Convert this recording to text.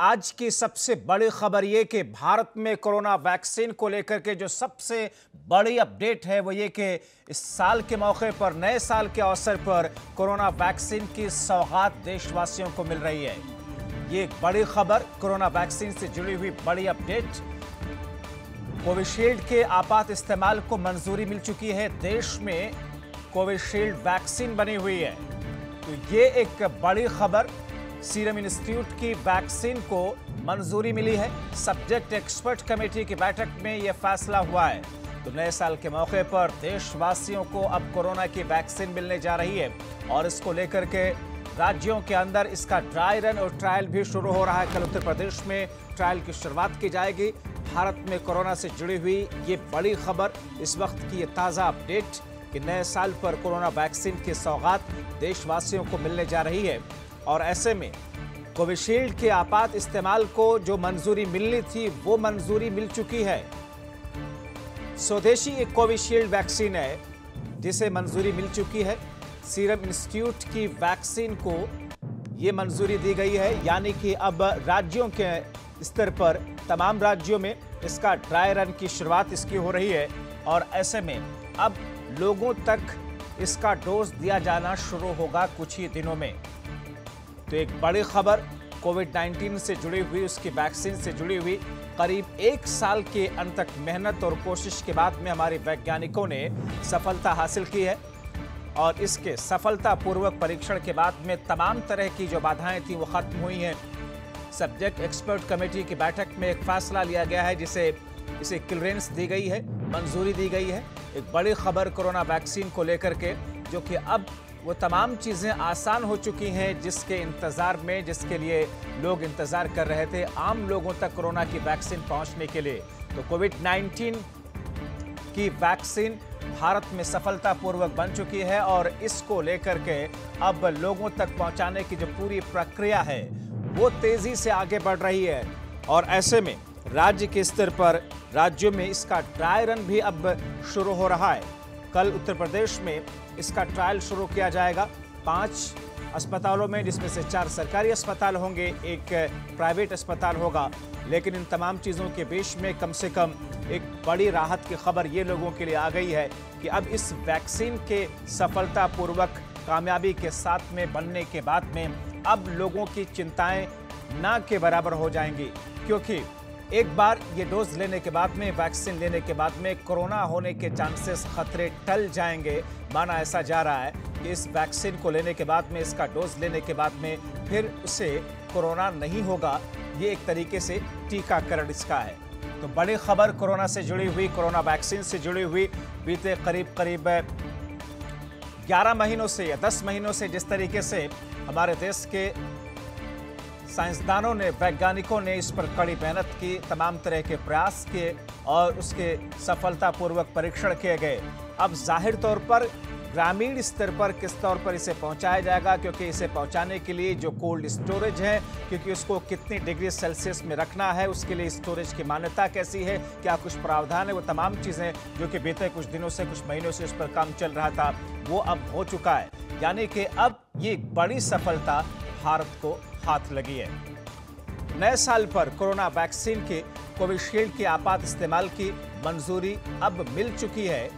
आज की सबसे बड़ी खबर ये कि भारत में कोरोना वैक्सीन को लेकर के जो सबसे बड़ी अपडेट है वो ये कि इस साल के मौके पर, नए साल के अवसर पर कोरोना वैक्सीन की सौगात देशवासियों को मिल रही है। ये एक बड़ी खबर, कोरोना वैक्सीन से जुड़ी हुई बड़ी अपडेट। कोविशील्ड के आपात इस्तेमाल को मंजूरी मिल चुकी है। देश में कोविशील्ड वैक्सीन बनी हुई है। तो ये एक बड़ी खबर सीरम इंस्टीट्यूट की वैक्सीन को मंजूरी मिली है। सब्जेक्ट एक्सपर्ट कमेटी की बैठक में यह फैसला हुआ है। तो नए साल के मौके पर देशवासियों को अब कोरोना की वैक्सीन मिलने जा रही है और इसको लेकर के राज्यों के अंदर इसका ड्राई रन और ट्रायल भी शुरू हो रहा है। कल उत्तर प्रदेश में ट्रायल की शुरुआत की जाएगी। भारत में कोरोना से जुड़ी हुई ये बड़ी खबर, इस वक्त की ये ताज़ा अपडेट कि नए साल पर कोरोना वैक्सीन की सौगात देशवासियों को मिलने जा रही है। और ऐसे में कोविशील्ड के आपात इस्तेमाल को जो मंजूरी मिलनी थी, वो मंजूरी मिल चुकी है। स्वदेशी एक कोविशील्ड वैक्सीन है, जिसे मंजूरी मिल चुकी है। सीरम इंस्टीट्यूट की वैक्सीन को ये मंजूरी दी गई है, यानी कि अब राज्यों के स्तर पर, तमाम राज्यों में इसका ड्राई रन की शुरुआत इसकी हो रही है। और ऐसे में अब लोगों तक इसका डोज दिया जाना शुरू होगा कुछ ही दिनों में। तो एक बड़ी खबर कोविड 19 से जुड़ी हुई, उसकी वैक्सीन से जुड़ी हुई, करीब एक साल के अंत तक मेहनत और कोशिश के बाद में हमारे वैज्ञानिकों ने सफलता हासिल की है। और इसके सफलतापूर्वक परीक्षण के बाद में तमाम तरह की जो बाधाएँ थी, वो खत्म हुई हैं। सब्जेक्ट एक्सपर्ट कमेटी की बैठक में एक फैसला लिया गया है, जिसे, इसे क्लियरेंस दी गई है, मंजूरी दी गई है। एक बड़ी खबर कोरोना वैक्सीन को लेकर के, जो कि अब वो तमाम चीज़ें आसान हो चुकी हैं जिसके इंतज़ार में, जिसके लिए लोग इंतज़ार कर रहे थे आम लोगों तक कोरोना की वैक्सीन पहुँचने के लिए। तो कोविड 19 की वैक्सीन भारत में सफलतापूर्वक बन चुकी है और इसको लेकर के अब लोगों तक पहुँचाने की जो पूरी प्रक्रिया है, वो तेज़ी से आगे बढ़ रही है। और ऐसे में राज्य के स्तर पर राज्यों में इसका ड्राई रन भी अब शुरू हो रहा है। कल उत्तर प्रदेश में इसका ट्रायल शुरू किया जाएगा। पाँच अस्पतालों में, जिसमें से चार सरकारी अस्पताल होंगे, एक प्राइवेट अस्पताल होगा। लेकिन इन तमाम चीज़ों के बीच में कम से कम एक बड़ी राहत की खबर ये लोगों के लिए आ गई है कि अब इस वैक्सीन के सफलतापूर्वक, कामयाबी के साथ में, बनने के बाद में, अब लोगों की चिंताएँ ना के बराबर हो जाएँगी। क्योंकि एक बार ये डोज लेने के बाद में, वैक्सीन लेने के बाद में कोरोना होने के चांसेस खतरे टल जाएँगे, माना ऐसा जा रहा है कि इस वैक्सीन को लेने के बाद में, इसका डोज लेने के बाद में फिर उसे कोरोना नहीं होगा, ये एक तरीके से टीकाकरण इसका है। तो बड़ी खबर कोरोना से जुड़ी हुई, कोरोना वैक्सीन से जुड़ी हुई, बीते करीब करीब 11 महीनों से या 10 महीनों से जिस तरीके से हमारे देश के साइंसदानों ने, वैज्ञानिकों ने इस पर कड़ी मेहनत की, तमाम तरह के प्रयास किए और उसके सफलतापूर्वक परीक्षण किए गए। अब ज़ाहिर तौर पर ग्रामीण स्तर पर किस तौर पर इसे पहुँचाया जाएगा? क्योंकि इसे पहुँचाने के लिए जो कोल्ड स्टोरेज है, क्योंकि उसको कितनी डिग्री सेल्सियस में रखना है, उसके लिए स्टोरेज की मान्यता कैसी है, क्या कुछ प्रावधान है, वो तमाम चीज़ें जो कि बीते कुछ दिनों से, कुछ महीनों से उस पर काम चल रहा था, वो अब हो चुका है। यानी कि अब ये बड़ी सफलता भारत को हाथ लगी है। नए साल पर कोरोना वैक्सीन के कोविशील्ड के आपात इस्तेमाल की मंजूरी अब मिल चुकी है।